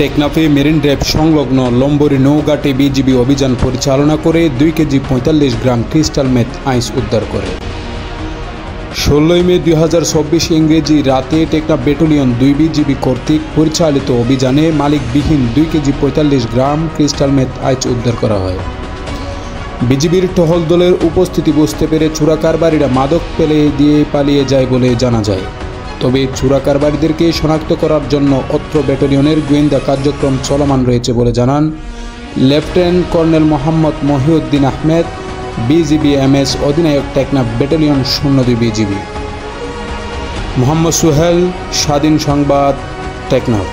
টেকনাফে marine drive সংলগ্ন লম্বরী নৌঘাটে BGB অভিযান পরিচালনা করে দুই কেজি পঁয়তাল্লিশ গ্রাম ক্রিস্টাল মেথ আইস উদ্ধার করে। ষোলোই মে দুই হাজার চব্বিশ ইংরেজি রাতে টেকনাফ ব্যাটালিয়ন দুই বিজিবি কর্তৃক পরিচালিত অভিযানে মালিকবিহীন দুই কেজি পঁয়তাল্লিশ গ্রাম ক্রিস্টাল মেথ আইস উদ্ধার করা হয়। বিজিবির টহল দলের উপস্থিতি বুঝতে পেরে চোরাকারবারীরা মাদক পেলে দিয়ে পালিয়ে যায় বলে জানা যায়। তবে চোরাকারবারীদেরকে শনাক্ত করার জন্য অত্র ব্যাটালিয়নের গোয়েন্দা কার্যক্রম চলমান রয়েছে বলে জানান lieutenant colonel Mohammad Mohiuddin Ahmed, BGB M S অধিনায়ক টেকনাফ ব্যাটালিয়ন শূন্য দুই বিজিবি। মোহাম্মদ সুহেল, স্বাধীন সংবাদ, টেকনাফ।